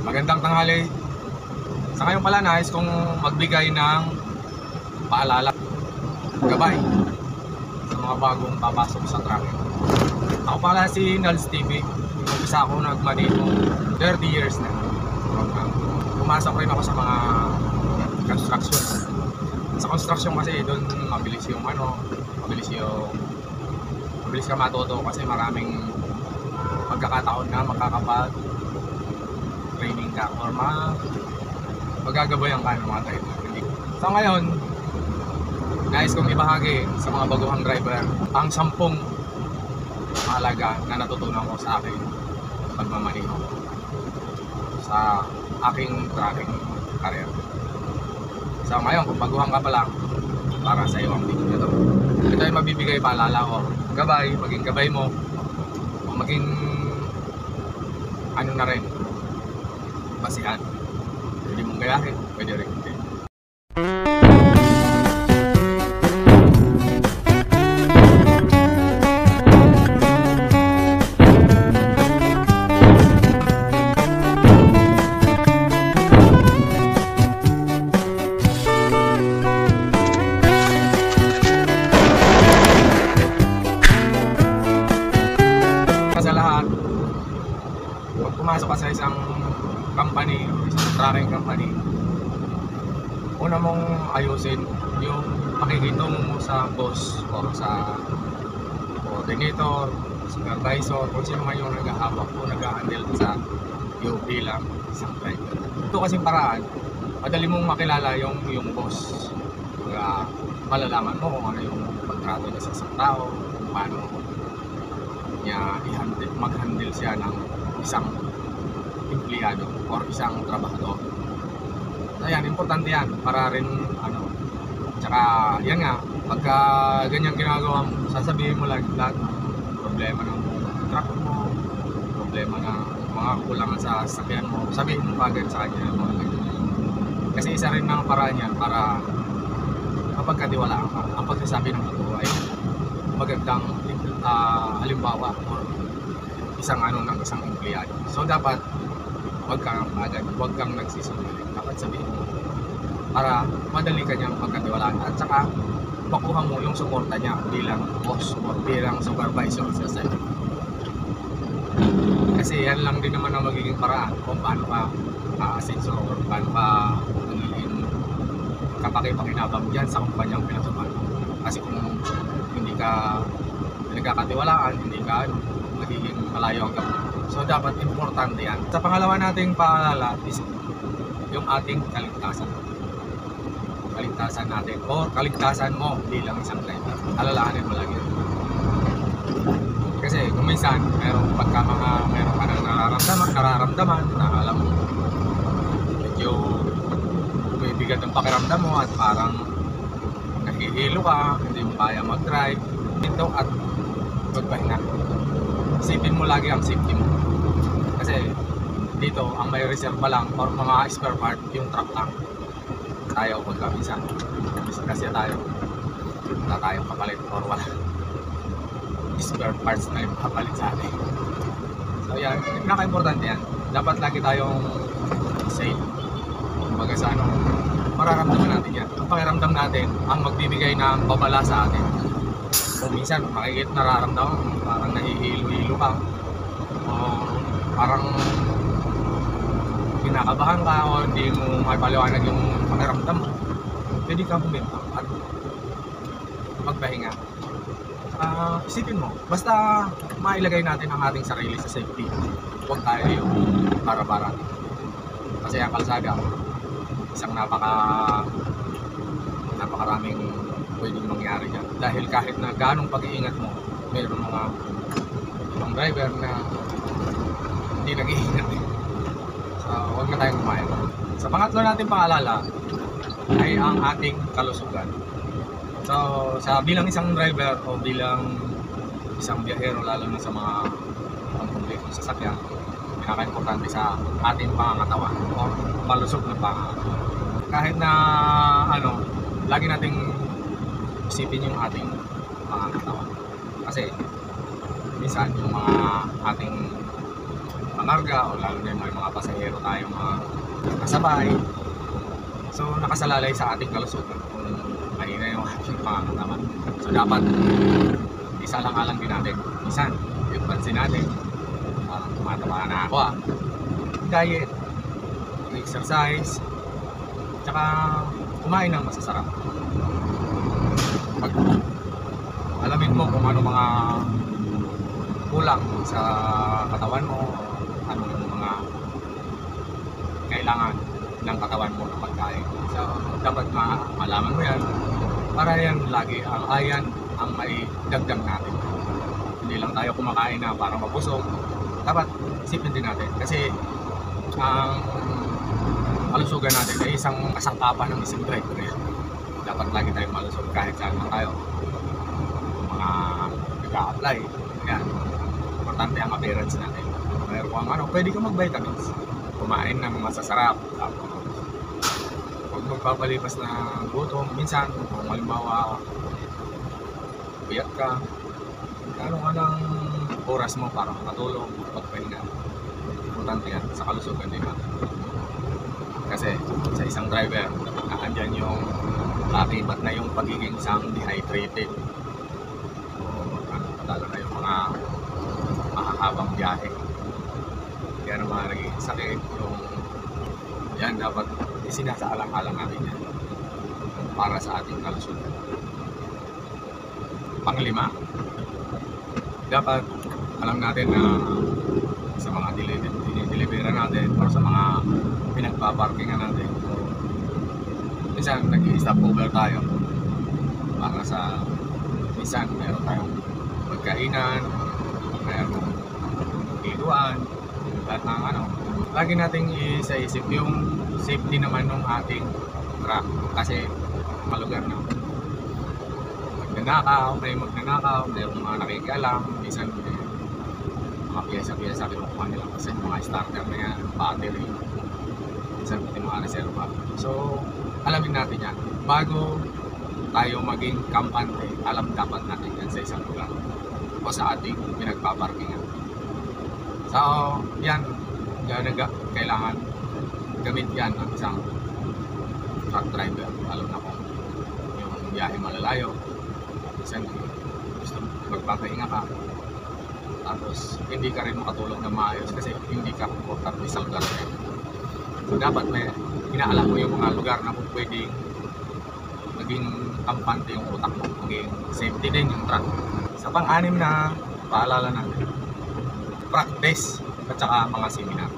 Magandang tanghali. Sa ngayon pala nais kong magbigay ng paalala, gabay sa mga bagong papasok sa traffic. Ako pala si Nals TV. Umpisa ako nagmanito 30 years na. Pumasok rin ako sa mga construction. Sa construction kasi doon mabilis yung ano, mabilis yung mabilis ka matuto kasi maraming pagkakataon na makakapag training ka or ma magagabayan ka ng mga. Hindi. So ngayon, nais kong ibahagi sa mga baguhang driver ang sampung mahalaga na natutunan ko sa aking pagmamaneho sa aking tracking career. So ngayon, kung baguhan ka pa lang, para sa iyo ang video na to. Ito ay mabibigay paalala ko. Gabay, maging gabay mo. O maging ano na rin, basihan. Pwede mong gayahin, pwede supervisor, kung sino man yung naghahawak o nag-handle sa iyo bilang isang driver. Ito kasing paraan, madali mong makilala yung yung boss. Kaya malalaman mo kung ano yung pagtrato niya sa isang tao, kung paano niya mag-handle siya ng isang empleyado or isang trabahador. So yan, importante yan para rin ano, tsaka yan nga, pagka ganyan ginagawa mo, sasabihin mo lang lahat ng problema ng problema ng mga kulangan sa sasakyan mo, sabihin mo agad sa kanya. Kasi isa rin ng paraan yan para mapagkatiwalaan ka. Ang pagsasabi ng totoo ay magandang ah, halimbawa or isang ano ng isang empleyado. So dapat wag kang agad, wag kang nagsisinungaling. Dapat sabihin mo para madali ka niyang pagkatiwalaan at saka makuha mo yung suporta niya bilang boss o bilang supervisor sa site. Kasi yan lang din naman ang magiging paraan kung paano ka aasenso or paano ka magiging kapakipakinabang dyan sa kumpanyang pinasukan. Kasi kung hindi ka nagkakatiwalaan, hindi ka ano, magiging malayo ang gabi. So dapat importante yan. Sa pangalawa nating paalala is yung ating kaligtasan. Kaligtasan natin o kaligtasan mo bilang isang driver. Alalahanin mo yun. Kasi kung minsan, meron pagka mga meron ka nang nararamdaman, nararamdaman na alam mo medyo bumibigat ang pakiramdam mo at parang nahihilo ka, hindi mo kaya mag-drive ito at magpahinga. Isipin mo lagi ang safety mo. Kasi dito, ang may reserve pa lang or mga spare part, yung truck lang. Tayo pagka. Minsan kasi tayo. Wala tayong kapalit or wala. Spare parts na yung kapalit sa atin. So yan, pinaka-importante yan. Dapat lagi tayong safe. Kumbaga sa ano, mararamdaman natin yan. Ang pakiramdam natin, ang magbibigay ng babala sa atin kung minsan makikita nararamdaman parang nahihilo-hilo ka o parang kinakabahan ka o hindi mo maipaliwanag yung pakiramdam mo pwede ka buminta at magpahinga Ah, isipin mo basta mailagay natin ang ating sarili sa safety huwag tayo yung para-para kasi ang kalsada isang napaka napakaraming pwedeng mangyari dyan. Dahil kahit na ganong pag-iingat mo, mayroong mga ibang driver na hindi nag-iingat. So, huwag na tayong kumain. Sa pangatlo natin paalala ay ang ating kalusugan. So, sa bilang isang driver o bilang isang biyahero, lalo na sa mga pangkumplikong sasakyan, pinaka-importante sa ating pangangatawan o malusog na pangangatawan. Kahit na ano, lagi nating isipin yung ating mga katawan. Kasi minsan yung mga ating mga marga o lalo na yung may mga pasahero tayong mga kasabay. So nakasalalay sa ating kalusugan pangangatawan. So dapat isa lang alang din natin. Isan, yung pansin natin. Parang tumatama na ako ah. Diet, exercise, tsaka kumain ng masasarap. Pag alamin mo kung ano mga kulang sa katawan mo, ano yung mga kailangan ng katawan mo na pagkain. So, dapat ma malaman mo yan para yan lagi ang ayan ang may dagdag natin. Hindi lang tayo kumakain na para mabusog. Dapat isipin din natin kasi ang kalusugan natin ay isang kasangkapan ng isang driver yan. Dapat lagi tayong malusog kahit saan man tayo. Mga nag-a-apply. Yan. Importante ang appearance natin. Mayroon kang ano, pwede ka mag-vitamins. Kumain ng masasarap. Tapos, huwag magpapalipas na gutom. Minsan, kung halimbawa, puyat ka, ano ka ng oras mo para makatulog, pagpahinga. Importante yan sa kalusugan din natin. Kasi sa isang driver, naandyan yung kakibat na yung pagiging isang dehydrated. O ano, lalo na yung mga makahabang biyahe. Kaya mga naging sakit, yung yan dapat isinasaalang-alang natin yan para sa ating kalusugan. Panglima, dapat alam natin na sa mga dinideliveran natin or sa mga pinagpaparkingan natin minsan nag-stop over tayo para sa minsan meron tayong pagkainan meron higuan lahat ng ano lagi nating isa-isip yung safety naman ng ating truck kasi malugar na magnanakaw, may magnanakaw, may mga nakikialam, minsan may mga piyesa-piyesa kinukuha nila kasi mga starter na yan, battery, minsan pati mga reserva. So, alamin natin yan. Bago tayo maging kampante, alam dapat natin yan sa isang lugar o sa ating pinagpaparkingan. So, yan, yan ang kailangan gamit yan ng isang truck driver, lalo na kung yung biyahe malalayo, minsan gusto magpapahinga ka, tapos hindi ka rin makatulog na maayos kasi hindi ka komportable sa lugar na. So dapat may inaalam mo yung mga lugar na kung pwedeng maging kampante yung utak mo, maging safety din yung truck. Sa pang-anim na paalala natin, practice at saka mga seminar.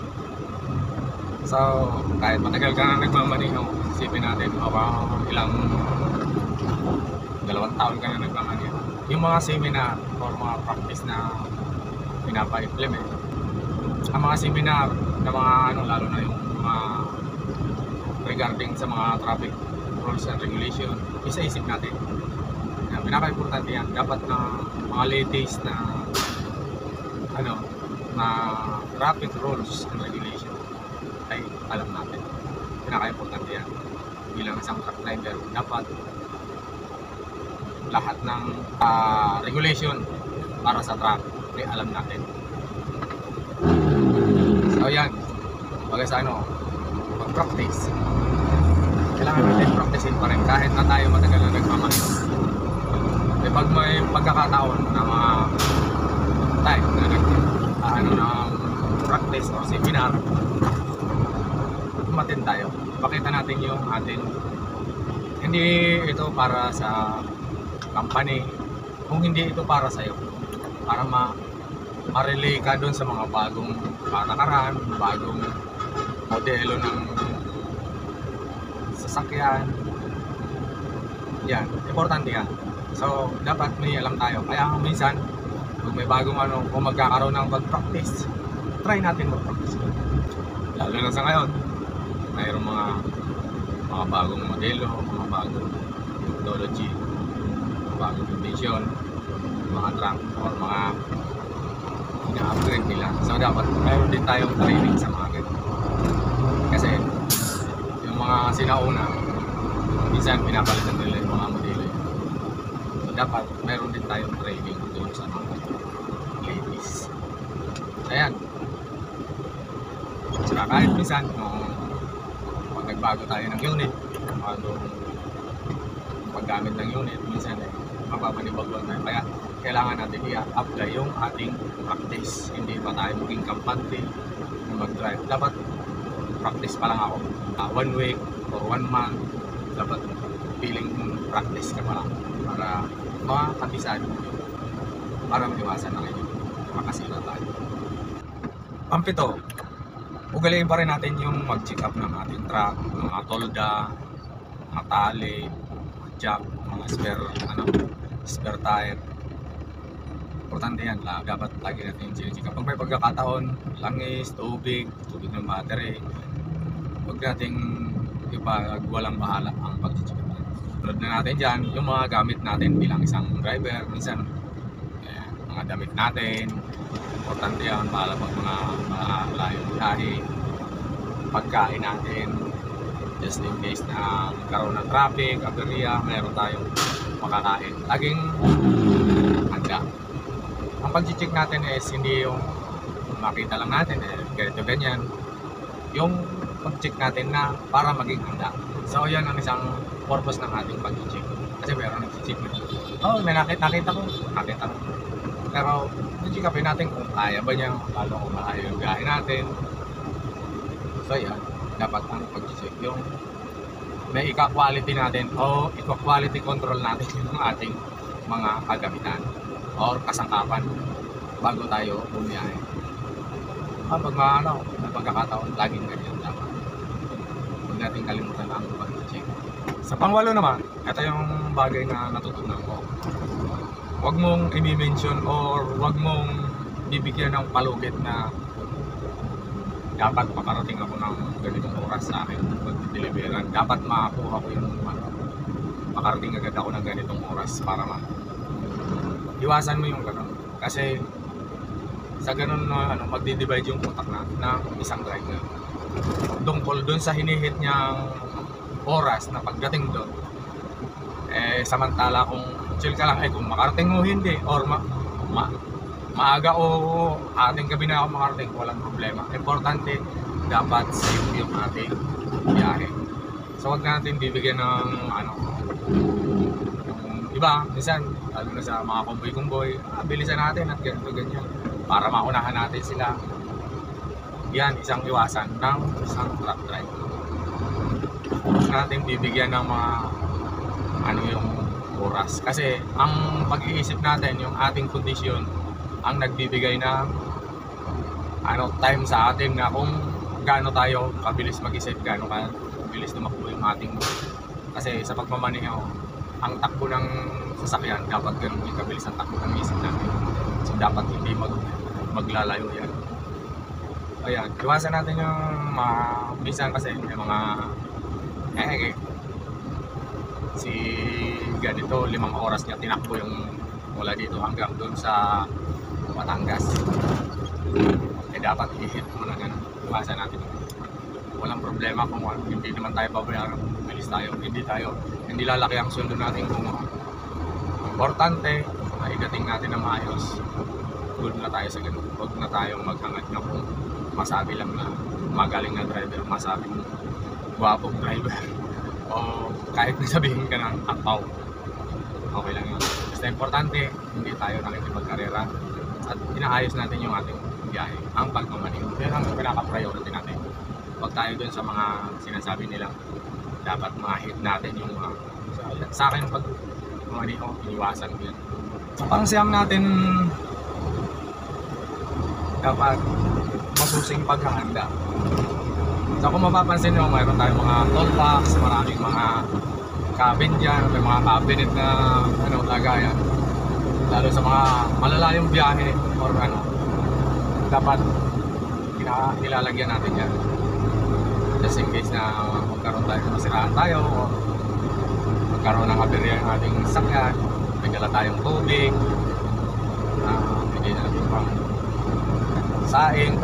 So, kahit matagal ka na nagmamaniho, isipin natin, baka ilang dalawang taon ka na nagmamaniho. Yung mga seminar or mga practice na pinapa-implement, ang mga seminar na mga ano, lalo na yung mga regarding sa mga traffic rules and regulation, isa-isip natin. Na pinaka-importante yan, dapat na mga latest na ano, na traffic rules and regulation ay alam natin. Pinaka-importante yan. Bilang isang truck driver, dapat lahat ng ah, regulation para sa truck ay alam natin. So yan, bagay sa ano, pag-practice. Kailangan natin practicein pa rin kahit na tayo matagal na nagmamahin. Eh pag may pagkakataon na mga time na nag na practice or seminar, umatin tayo. Pakita natin yung atin. Hindi ito para sa company. Kung hindi ito para sa iyo. Para ma ma-relay ka doon sa mga bagong patakaran, bagong modelo ng sasakyan. Yan, importante yan. So, dapat may alam tayo. Kaya minsan, kung may bagong ano, kung magkakaroon ng pag-practice, try natin mag-practice. Lalo na sa ngayon, mayroong mga mga bagong modelo, mga bagong technology, mga bagong invention, mga truck or mga ina-upgrade nila. So dapat mayroon din tayong training sa mga ganito. Kasi yung mga sinauna, minsan pinapalitan nila yung mga modelo. yun. So dapat mayroon din tayong training doon sa mga ladies. Ayan. Kahit minsan, nung pag nagbago tayo ng unit, bago paggamit ng unit, minsan eh, mapapanibagwan tayo. Kaya kailangan natin i-apply yung ating practice. Hindi pa tayo maging kampante na mag-drive. Dapat practice pa lang ako. Ah, one week or one month, dapat feeling practice ka pa lang para makakabisado para maiwasan na kayo makasira tayo. Pampito, ugaliin pa rin natin yung mag-check up ng ating truck, mga tolda, mga tali, jack, mga spare, ano, spare tire. Importante yan, la, dapat lagi natin yung check up. Pag may pagkakataon, langis, tubig, tubig ng battery, huwag nating ipag walang bahala ang pag-check up. Tulad na natin dyan, yung mga gamit natin bilang isang driver, minsan mga damit natin, importante yan para pag mga, mga layong biyahe, pagkain natin, just in case na magkaroon ng traffic, aberya, meron tayong makakain. Laging handa. Ang pag-check natin is hindi yung makita lang natin, eh, ganito ganyan. Yung pag-check natin na para maging handa. So, yan ang isang purpose ng ating pag-check. Kasi meron nag-check na. Oh, may nakita, nakita ko. Nakita ko. Pero, upin natin kung kaya ba niya, lalo kung kaya yung biyahe natin. So, yan. Dapat ang pag-check yung may ika-quality natin o ika-quality control natin yung ating mga kagamitan or kasangkapan bago tayo bumiyahe. Ah, pag mga ano, pagkakataon, laging ganyan dapat. Huwag natin kalimutan ang pag-check. Sa pangwalo naman, ito yung bagay na natutunan ko. Huwag mong i-mention or huwag mong bibigyan ng palugit na dapat makarating ako ng ganitong oras sa akin pag-deliveran. Dapat makakuha ko yung ano, makarating agad ako ng ganitong oras para ma iwasan mo yung gano'n. Kasi sa ganun na ano, magdi-divide yung utak na ng isang driver. Tungkol dun sa hinihit niyang oras na pagdating doon, eh samantala kung chill ka lang, eh kung makarating mo hindi, or ma, ma, maaga o ating gabi na ako makarating, walang problema. Importante, dapat safe yung ating biyahe. So wag natin bibigyan ng ano, yung iba, minsan, lalo na sa mga kumboy-kumboy, ah, bilisan natin at ganito ganyan para maunahan natin sila. Yan, isang iwasan ng isang truck driver. Natin bibigyan ng mga ano yung oras. Kasi ang pag-iisip natin, yung ating kondisyon, ang nagbibigay ng ano, time sa atin na kung gaano tayo kabilis mag-isip, gaano ka kabilis tumakbo yung ating kasi sa pagmamaneho, ang takbo ng sasakyan dapat ganun yung kabilis ang takbo ng isip natin. So dapat hindi mag maglalayo yan. Ayan, iwasan natin yung mga, minsan kasi may mga, eh, si ganito, limang oras niya tinakbo yung mula dito hanggang doon sa Batangas. Eh dapat i-hit mo na ganun. Iwasan natin. Walang problema kung hindi naman tayo babayaran bilis tayo. Hindi tayo, hindi lalaki ang sundo natin kung importante, maigating natin na maayos. Good na tayo sa ganun. Huwag na tayong maghangad na kung masabi lang na magaling na driver, masabi mo gwapong driver. o kahit na sabihin ka ng akpaw. Okay lang yun. Basta importante, hindi tayo nakikipagkarera at inaayos natin yung ating biyahe, ang pagmamaneho. Yan ang pinaka-priority natin. Huwag tayo dun sa mga sinasabi nila dapat ma-hit natin yung mga sa akin pag maneho, iniwasan ko yan. Sa pangsiyam natin dapat masusing paghahanda. So kung mapapansin nyo, mayroon tayong mga toolbox, maraming mga cabin dyan, may mga cabinet na ano, lagayan. Lalo sa mga malalayong biyahe or ano, dapat nilalagyan natin yan. Just in case na magkaroon tayo, masiraan tayo o magkaroon ng aberya yung ating sakyan, may dala tayong tubig, uh, hindi natin pang saing,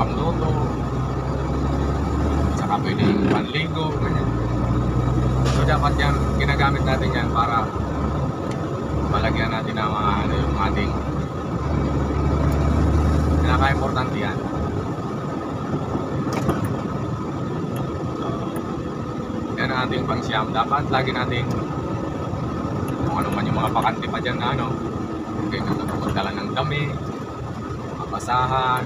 saka pwedeng panligo, ganyan. So dapat yan, ginagamit natin yan para malagyan natin ng mga ano yung ating pinaka-importante yan. natin pang siyam, dapat lagi natin kung ano man yung mga bakante pa dyan na ano, okay, magdala ng dami, mapasahan,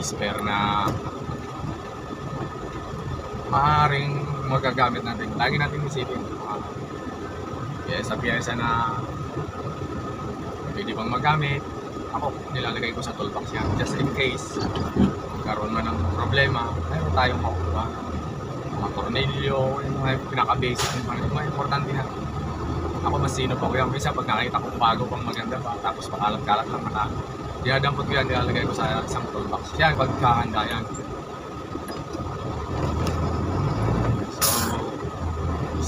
spare na maaaring magagamit natin. Lagi natin isipin. Uh, pyesa-pyesa na pwede bang magamit. Ako, nilalagay ko sa toolbox yan. Just in case magkaroon man ng problema, mayroon tayong makukuha. Mga tornilyo, yung mga pinaka-basic, yung mga, importante na. Ako mas sino pa ko yan. Minsan pag nakita ko bago pang maganda pa, tapos pakalat-kalat lang naka. Dinadampot ko yan, nilalagay ko sa isang toolbox. Yan, pagkahanda yan.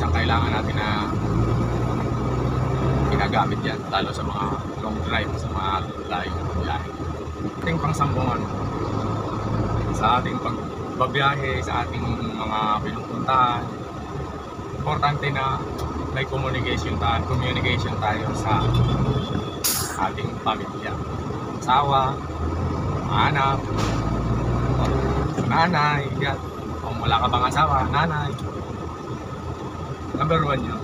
Isang kailangan natin na ginagamit yan, lalo sa mga long drive, sa mga layo biyahe. Ating pangsambungan sa ating pagbabiyahe, sa ating mga pinupuntahan, importante na may communication tayo, communication tayo sa ating pamilya. Asawa, anak, nanay, yan. Kung wala ka bang asawa, nanay. Number one yun.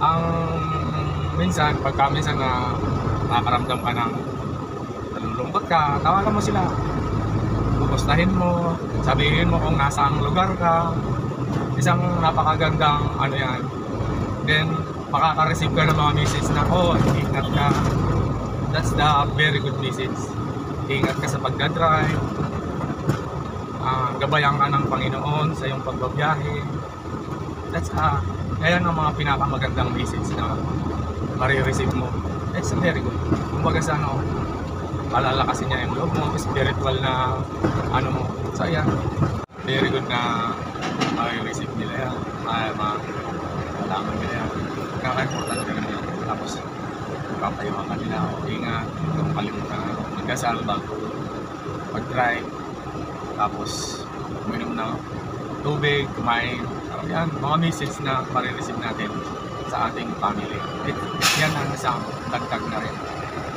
Ang minsan, pagka minsan na nakakaramdam ka ng nalulungkot ka, tawagan mo sila. Pupustahin mo, sabihin mo kung nasa ang lugar ka. Isang napakagandang ano yan. Then, makaka-receive ka ng mga message na, oh, ingat ka. That's the very good message. Ingat ka sa pagdadrive. Ah, gabayan ka ng Panginoon sa iyong pagbabiyahe. That's ah, ayan ang mga pinakamagandang message na marireceive mo. It's very good. Kumbaga sa ano, palalakasin niya yung loob mo, spiritual na ano mo. So ayan, very good na marireceive nila yan. Ay, ma malaman nila yan. Kaka-important ka naman yan. Tapos, papayuhan ka nila. Ingat, huwag kalimutan na magdasal bago mag-drive. Tapos, uminom ng tubig, kumain. Yan, mga message na marireceive natin sa ating family. It, yan ang isang dagdag na rin.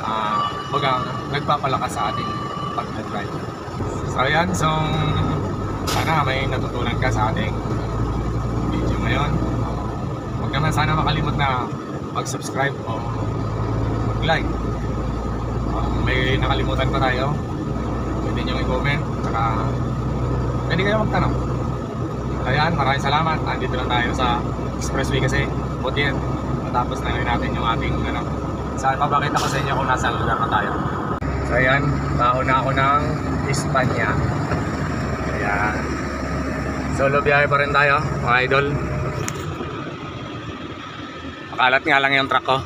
Ah, baga, nagpapalakas sa ating pag-drive. So, yan. So, sana may natutunan ka sa ating video ngayon. Huwag naman sana makalimot na mag-subscribe o mag-like. Uh, may nakalimutan pa tayo. Pwede nyo i-comment. Saka, pwede kayo magtanong. Ayan, maraming salamat. Andito na tayo sa expressway kasi. Buti yan. Matapos na rin natin yung ating ano. Saan papakita ko sa inyo kung nasa lugar na tayo. So ayan, baho na ako ng Espanya. Ayan. Solo biyahe pa rin tayo, mga idol. Makalat nga lang yung truck ko.